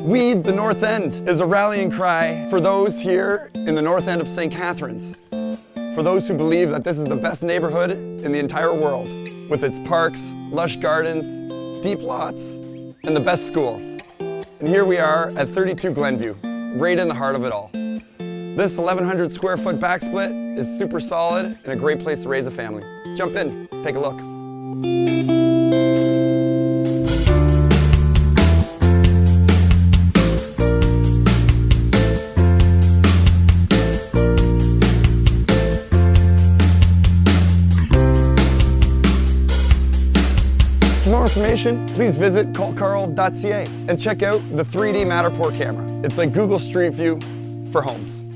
We the North End is a rallying cry for those here in the North End of St. Catharines. For those who believe that this is the best neighborhood in the entire world, with its parks, lush gardens, deep lots, and the best schools. And here we are at 32 Glenview, right in the heart of it all. This 1,100 square foot backsplit is super solid and a great place to raise a family. Jump in, take a look. For more information, please visit callkarl.ca and check out the 3D Matterport camera. It's like Google Street View for homes.